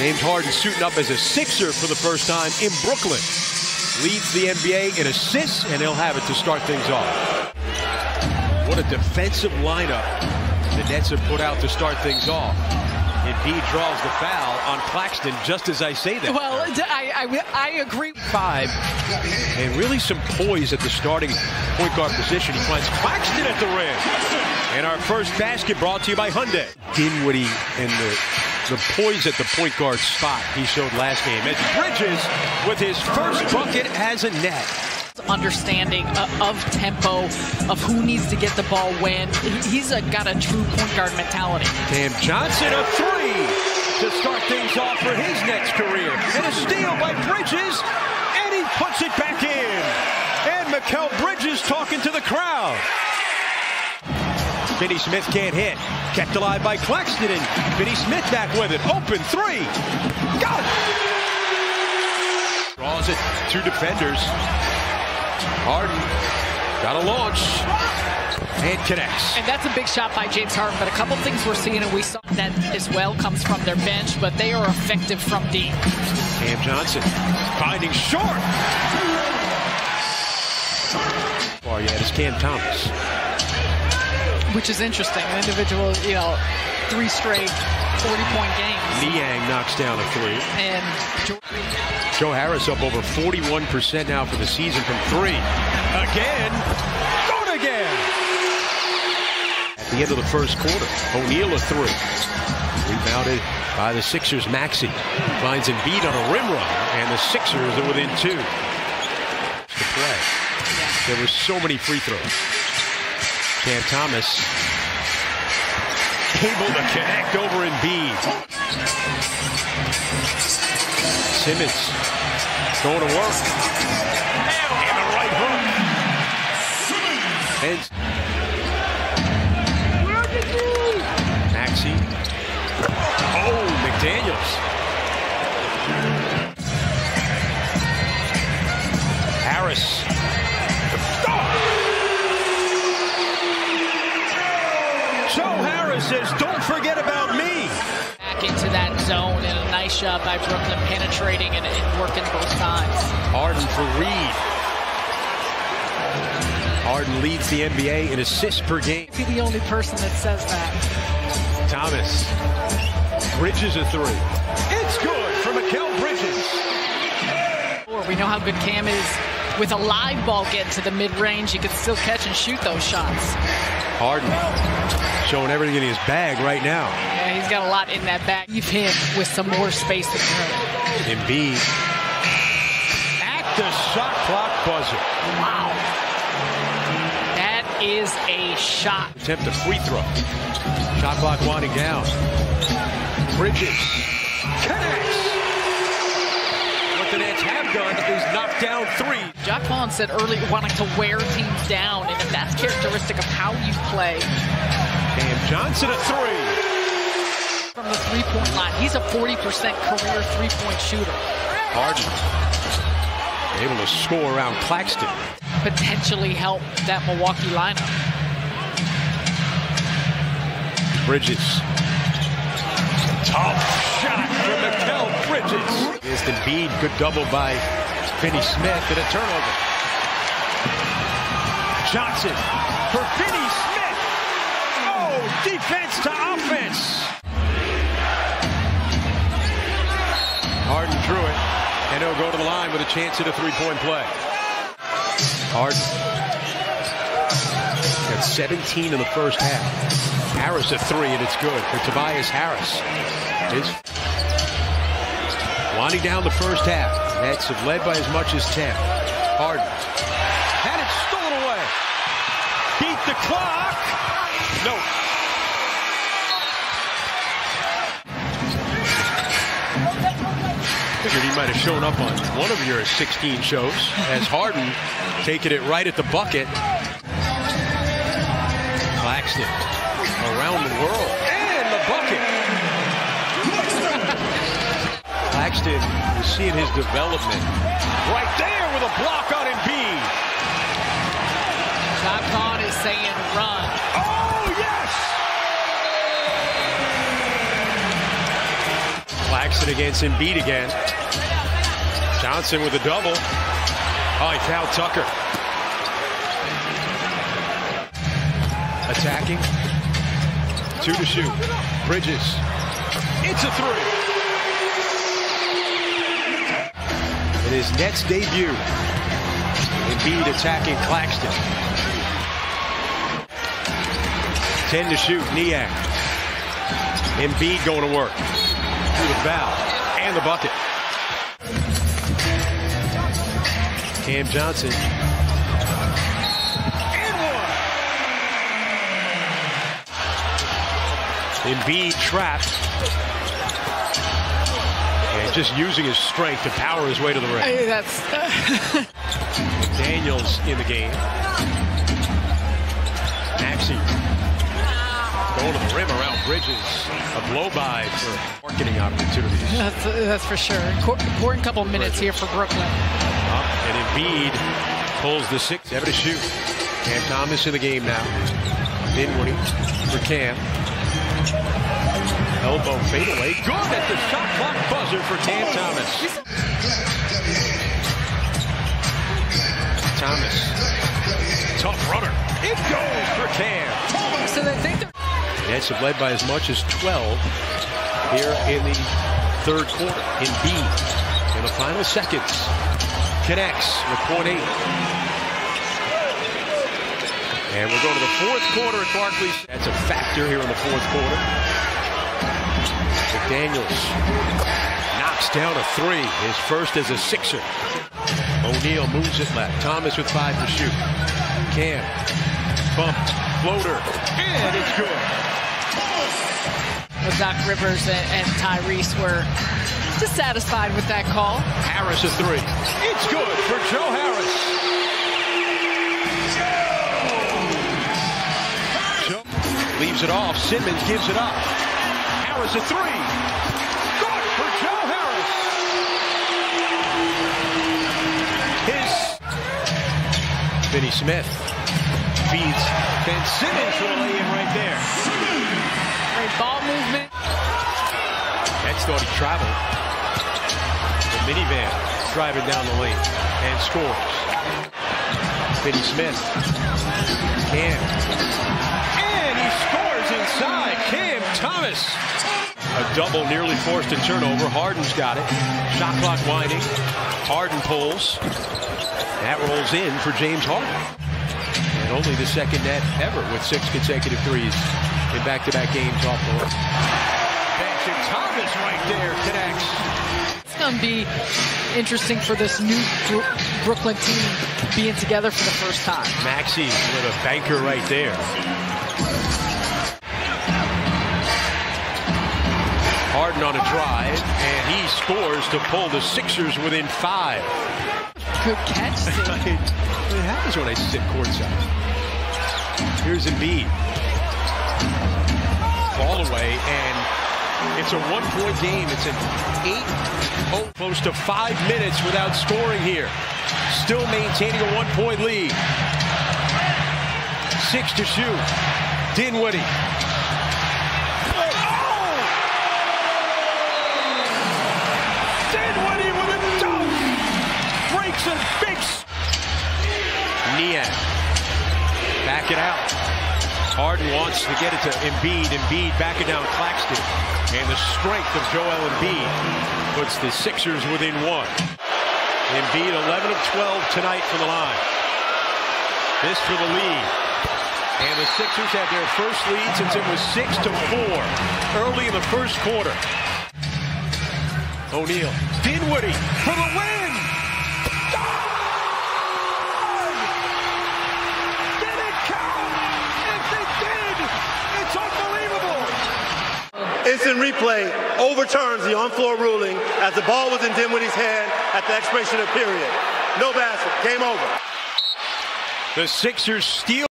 James Harden suiting up as a Sixer for the first time in Brooklyn. Leads the NBA in assists, and he'll have it to start things off. What a defensive lineup the Nets have put out to start things off. Embiid draws the foul on Claxton just as I say that. Well, I, I, I agree. Five. And really some poise at the starting point guard position. He finds Claxton at the rim. And our first basket brought to you by Hyundai. Dinwiddie and the the poise at the point guard spot he showed last game. As Bridges, with his first bucket, has a net. Understanding uh, of tempo, of who needs to get the ball when. He's a, got a true point guard mentality. Cam Johnson, a three to start things off for his next career. And a steal by Bridges, and he puts it back in. And Mikal Bridges talking to the crowd. Finney Smith can't hit. Kept alive by Claxton, and Finney Smith back with it. Open three. Got it. Draws it. Two defenders. Harden got a launch and connects. And that's a big shot by James Harden. But a couple things we're seeing, and we saw that as well, comes from their bench, but they are effective from deep. Cam Johnson finding short. Far yet is Cam Thomas which is interesting. An individual, you know, three straight 40-point games. Niang knocks down a three. And Joe Harris up over 41% now for the season from three. Again, going again. At the end of the first quarter, O'Neale a three. Rebounded by the Sixers, Maxey. Finds Embiid on a rim run, and the Sixers are within two. To play. There were so many free throws. Cam Thomas able to connect over Embiid. Simmons going to work. Joe Harris says, don't forget about me. Back into that zone and a nice shot by Brooklyn penetrating and, and working both times. Harden for Reed. Harden leads the NBA in assists per game. Be the only person that says that. Thomas. Bridges a three. It's good for Mikal Bridges. We know how good Cam is with a live ball getting to the mid-range. He can still catch and shoot those shots. Harden showing everything in his bag right now. Yeah, he's got a lot in that bag. Leave him with some more space to throw. Embiid at the shot clock buzzer. Wow. That is a shot. Attempt a free throw. Shot clock winding down. Bridges connects. What the Nets have done is knock down three. Jacque Vaughn said earlier wanting to wear teams down, and if that's characteristic of how you play. Cam Johnson a three. From the three-point line. He's a 40% career three-point shooter. Harden able to score around Claxton. Potentially help that Milwaukee lineup. Bridges. Tough shot for Mikal Bridges. Is Embiid, good double by Finney Smith and a turnover. Johnson for Finney Smith. Oh, defense to offense. Harden drew it, and he'll go to the line with a chance at a three-point play. Harden got 17 in the first half. Harris a three, and it's good for Tobias Harris. His winding down the first half. Nets have led by as much as 10. Harden had it stolen away. Beat the clock. No. Figured he might have shown up on one of your 16 shows as Harden taking it right at the bucket. Claxton around the world and the bucket. Claxton is seeing his development right there with a block on Embiid. Jacque Vaughn is saying run. Oh, yes! Claxton against Embiid again. Johnson with a double. Oh, he fouled Tucker. Attacking. Two to shoot. Bridges. It's a three. In his Nets debut, Embiid attacking Claxton. 10 to shoot. Niang. Embiid going to work. Through the foul. And the bucket. Cam Johnson. Embiid trapped. And just using his strength to power his way to the rim. Hey, that's Daniels in the game. Maxey going to the rim around Bridges. A blow by for marketing opportunities. that's, that's for sure. Important couple minutes here for Brooklyn. Up, and Embiid pulls the six. Seven to shoot. Cam Thomas in the game now. Dinwiddie for Cam. Elbow fadeaway. Good at the shot clock buzzer for Cam Thomas. Thomas. Tough runner. It goes for Cam. So they think they're Nets have led by as much as 12 here in the third quarter. Embiid in the final seconds connects with point eight. And we're going to the fourth quarter at Barclays. That's a factor here in the fourth quarter. McDaniels knocks down a three, his first as a Sixer. O'Neale moves it left. Thomas with five to shoot. Cam bumped floater, and it's good. Well, Doc Rivers and, and Tyrese were dissatisfied with that call. Harris a three. It's good for Joe Harris. Joe leaves it off. Simmons gives it up. Harris a three. Good for Joe Harris. His Finney Smith feeds Ben Simmons for the lay-in right there. Great ball movement. Nets thought he traveled. The minivan driving down the lane and scores. Finney Smith. Cam. And he scores inside. Cam Thomas. A double nearly forced a turnover. Harden's got it. Shot clock winding. Harden pulls. That rolls in for James Harden. And only the second net ever with six consecutive threes in back-to-back games off the line. Bench and Thomas right there connects. It's going to be interesting for this new Bro- Brooklyn team being together for the first time. Maxey with a banker right there. Harden on a drive, and he scores to pull the Sixers within five. Good catch. It happens when I sit courtside. Here's Embiid. Ball away, and it's a one-point game. It's an 8 close to five minutes without scoring here. Still maintaining a one-point lead. Six to shoot. Dinwiddie Back it out. Harden wants to get it to Embiid. Embiid backing down Claxton. And the strength of Joel Embiid puts the Sixers within one. Embiid 11 of 12 tonight from the line. This for the lead. And the Sixers had their first lead since it was 6 to 4 early in the first quarter. O'Neale. Dinwiddie for the win! Instant replay overturns the on-floor ruling as the ball was in Dinwiddie's hand at the expiration of period. No basket. Game over. The Sixers steal.